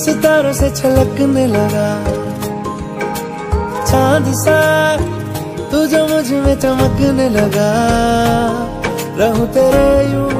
सितारों से छलकने लगा। चाँद सा तू जो मुझमें चमकने लगा। रहू तेरे यूँ